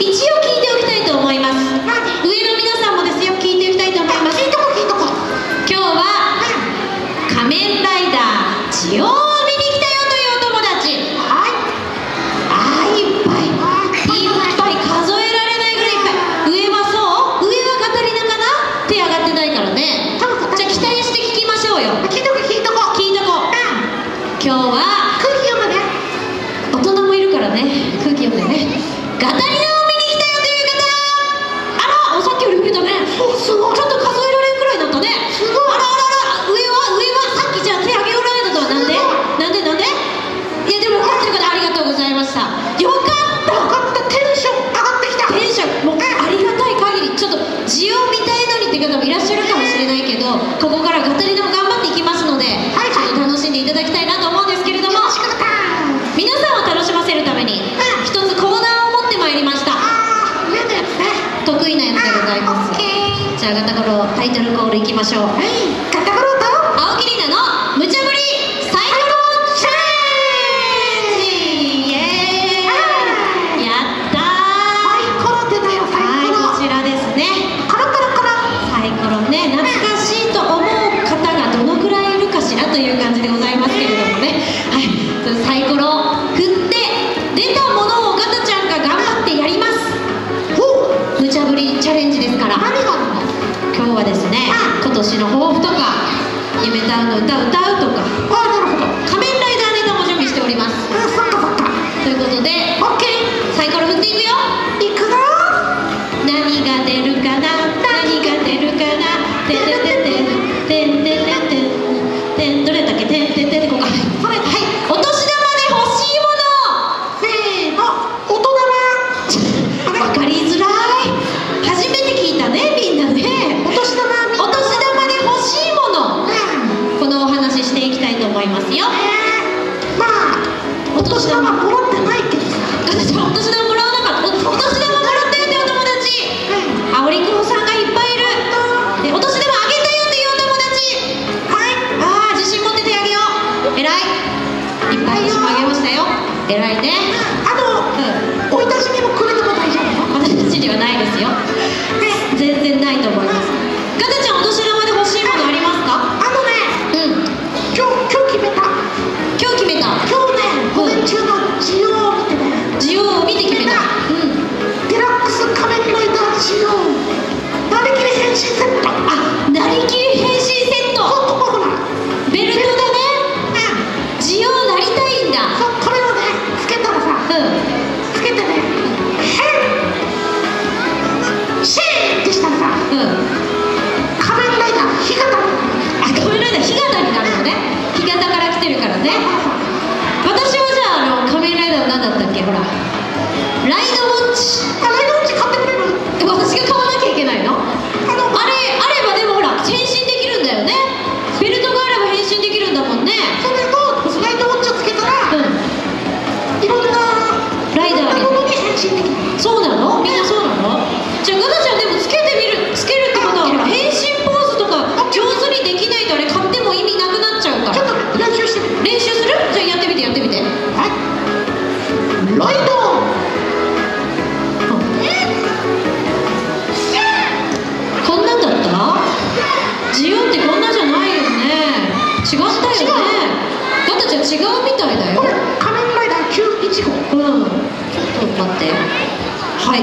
一応聞いておきたいと思います。上の皆さんもですよ聞いておきたいと思います。今日は仮面ライダージオ special 私の抱負とか夢タウンの歌を歌うとか。不知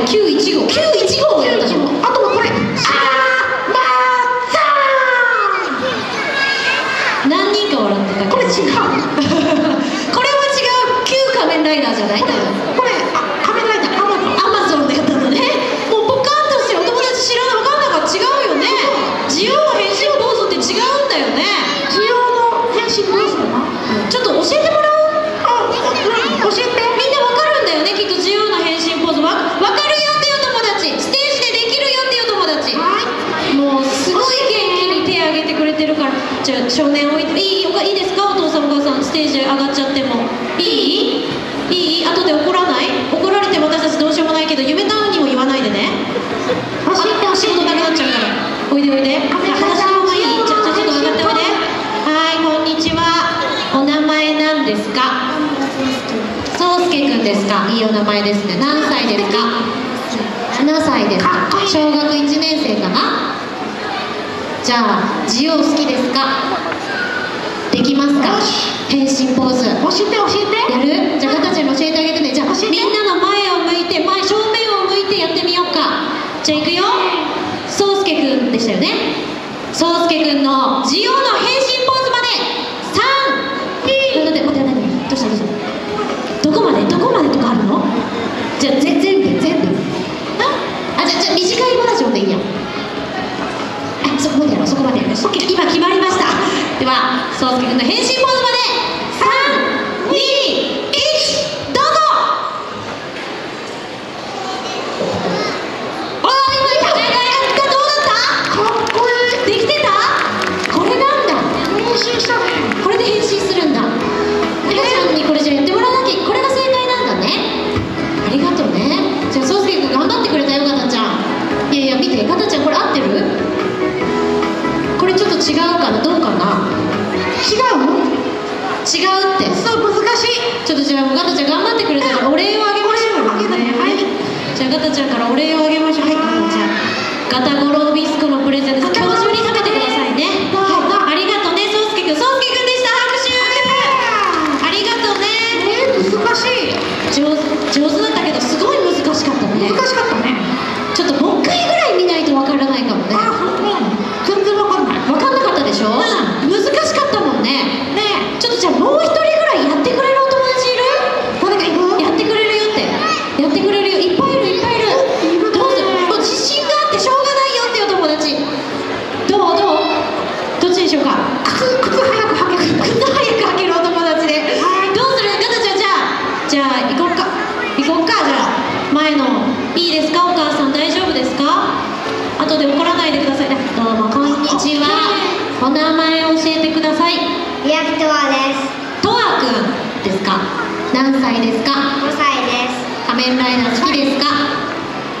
Thank you. か？いいお名前ですね。何歳ですか？7歳ですか？小学1年生かな？じゃあジオ好きですか？できますか？変身ポーズ。教えて教えて。やる？じゃあ形も教えてあげてね。じゃあみんなの前を向いて前正面を向いてやってみようか。じゃあいくよ。そうすけくんでしたよね。そうすけくんのジオの変身どこまでとかガタちゃんからお礼をあげましょう。はいガタちゃんガタゴロウビスコのプレゼント教授後で怒らないでくださいね。どうもこんにちは。お名前を教えてください。リアクトワです。とわくんですか？何歳ですか？5歳です。仮面ライダー好きですか、は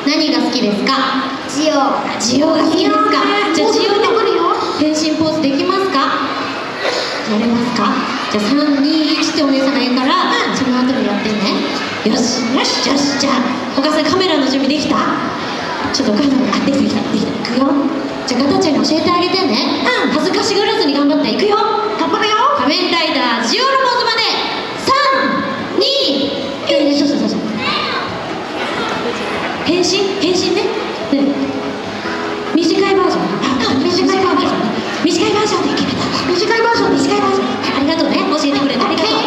い、何が好きですか？ジオウ。ジオウが好きですか？じゃあジオウでるよ。変身ポーズできますか？やれますか？じゃあ321ってお姉さんが言うから、その後にやってねよし。よし。よしじゃあお母さんカメラの準備できた？ちょっとお母さんができた。できた。できた。いくよ。じゃあかたちゃんに教えてあげてね。うん。恥ずかしがらずに頑張っていくよ。頑張るよ。仮面ライダージオロボーズまで。三、二321そうそうそうそう。変身？変身ね。ね。短いバージョン。短いバージョン。短いバージョンでいけた。短いバージョン短いバージョンありがとうね。教えてくれてありがとう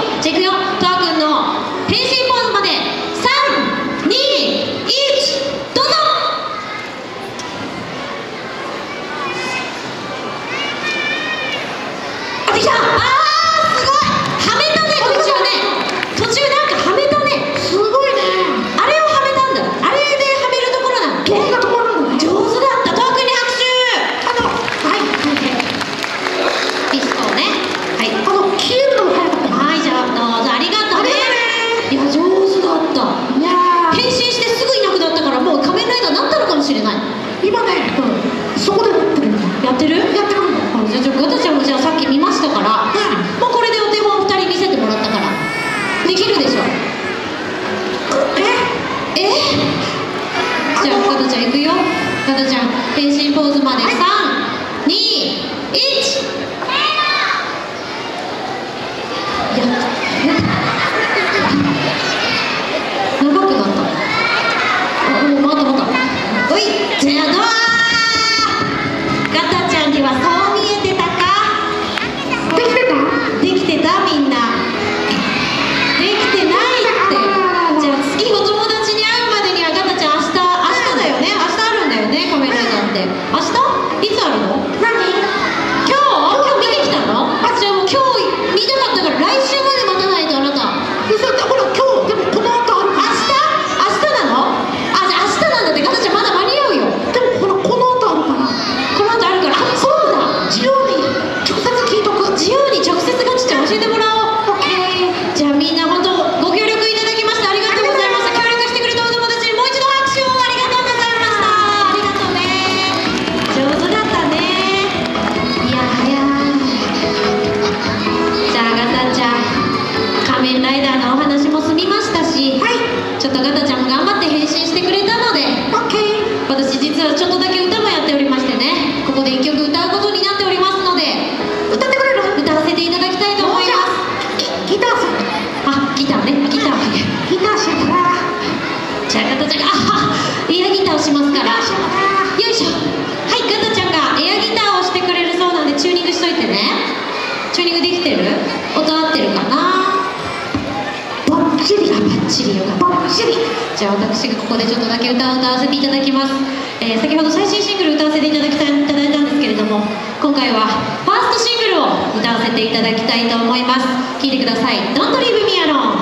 じゃあ私がここでちょっとだけ歌を歌わせていただきます、えー、先ほど最新シングル歌わせていただきたいいただいたんですけれども今回はファーストシングルを歌わせていただきたいと思います。聴いてください「Don't Leave Me Alone」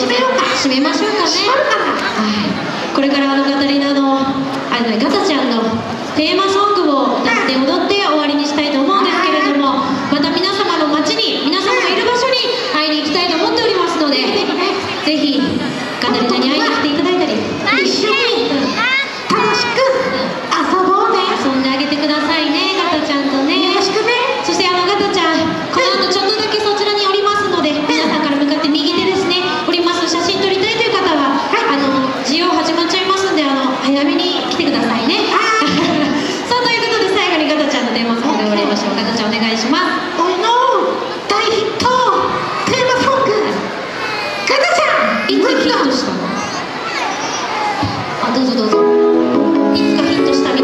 閉めようか。閉めましょうかね。はい。これからあのカタリナのあのいつヒットしたあどうぞどうぞ。いつかヒットした